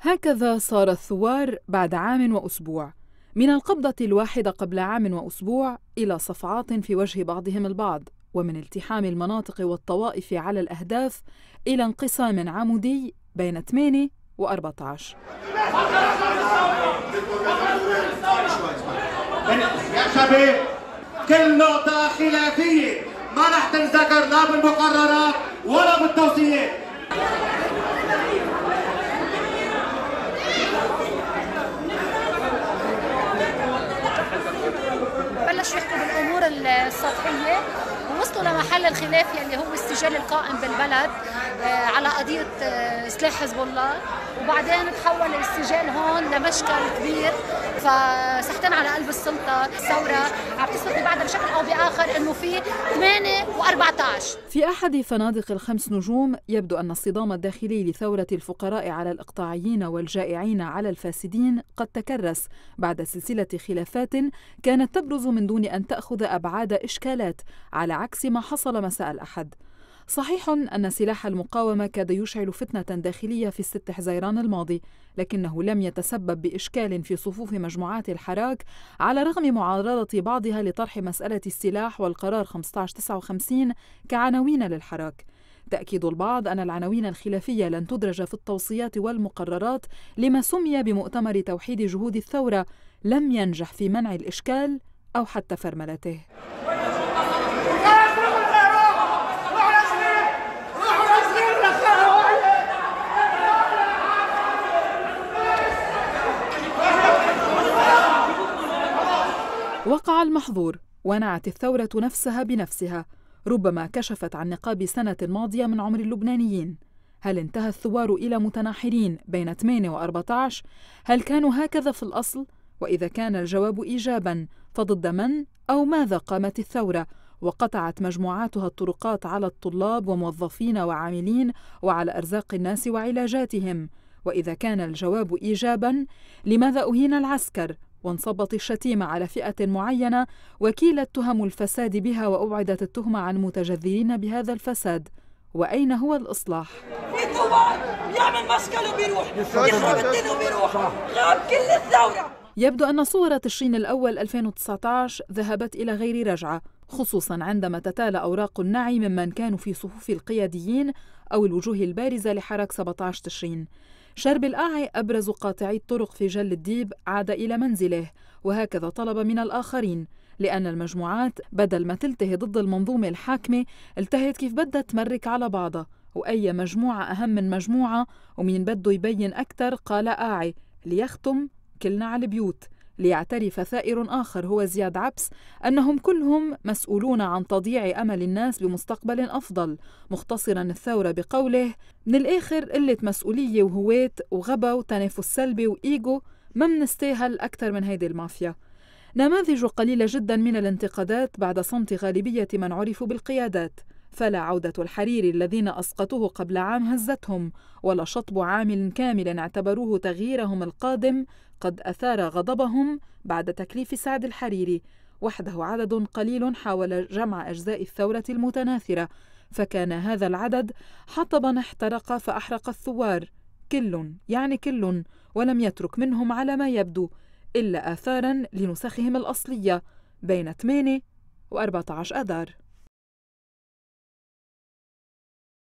هكذا صار الثوار بعد عام وأسبوع. من القبضة الواحدة قبل عام وأسبوع إلى صفعات في وجه بعضهم البعض ومن التحام المناطق والطوائف على الأهداف إلى انقسام عمودي بين 8 و 14 يا شباب كل نقطة خلافية. ما رح تنذكر لا بالمقررات ولا بالتوصيات السطحية. ووصلوا لمحل الخلاف يلي هو السجال القائم بالبلد آه، على قضية آه، سلاح حزب الله. وبعدين تحول السجال هون لمشكل كبير. فسحتين على قلب السلطة. الثوره عم تثبت باخر انه في 8 و14 في أحد فنادق الخمس نجوم يبدو أن الصدام الداخلي لثورة الفقراء على الإقطاعيين والجائعين على الفاسدين قد تكرس بعد سلسلة خلافات كانت تبرز من دون أن تأخذ أبعاد إشكالات على عكس ما حصل مساء الأحد. صحيح أن سلاح المقاومة كاد يشعل فتنة داخلية في الست حزيران الماضي، لكنه لم يتسبب بإشكال في صفوف مجموعات الحراك على رغم معارضة بعضها لطرح مسألة السلاح والقرار 1559 كعناوين للحراك. تأكيد البعض أن العناوين الخلافية لن تدرج في التوصيات والمقررات لما سمي بمؤتمر توحيد جهود الثورة لم ينجح في منع الإشكال أو حتى فرملته. المحظور ونعت الثورة نفسها بنفسها ربما كشفت عن نقاب سنة ماضية من عمر اللبنانيين هل انتهى الثوار إلى متناحرين بين 8 و 14؟ هل كانوا هكذا في الأصل؟ وإذا كان الجواب إيجابا فضد من أو ماذا قامت الثورة وقطعت مجموعاتها الطرقات على الطلاب وموظفين وعاملين وعلى أرزاق الناس وعلاجاتهم وإذا كان الجواب إيجابا لماذا أهين العسكر وانصبت الشتيمة على فئة معينة وكيلت تهم الفساد بها وأبعدت التهمة عن متجذرين بهذا الفساد وأين هو الإصلاح؟ في طوبان بيعمل مشكل وبيروح يخرب الدين وبيروح غاب كل الثورة يبدو أن صور تشرين الأول 2019 ذهبت إلى غير رجعة خصوصا عندما تتالى أوراق النعي ممن كانوا في صفوف القياديين أو الوجوه البارزة لحراك 17 تشرين شرب الآعي أبرز قاطعي الطرق في جل الديب عاد إلى منزله وهكذا طلب من الآخرين لأن المجموعات بدل ما تلتهي ضد المنظومة الحاكمة التهت كيف بدها تمرك على بعضها. وأي مجموعة أهم من مجموعة ومين بده يبين أكثر قال آعي ليختم كلنا على البيوت. ليعترف ثائر آخر هو زياد عبس أنهم كلهم مسؤولون عن تضييع أمل الناس بمستقبل أفضل مختصرا الثورة بقوله من الآخر قلة مسؤولية وهوات وغبا وتنافس سلبي وإيجو ما منستاهل أكثر من هيدي المافيا نماذج قليلة جدا من الانتقادات بعد صمت غالبية من عرفوا بالقيادات. فلا عودة الحريري الذين أسقطوه قبل عام هزتهم ولا شطب عامل كامل اعتبروه تغييرهم القادم قد أثار غضبهم بعد تكليف سعد الحريري وحده عدد قليل حاول جمع أجزاء الثورة المتناثرة فكان هذا العدد حطبا احترق فأحرق الثوار. كل يعني كل ولم يترك منهم على ما يبدو إلا آثارا لنسخهم الأصلية بين 8 و 14 أذار.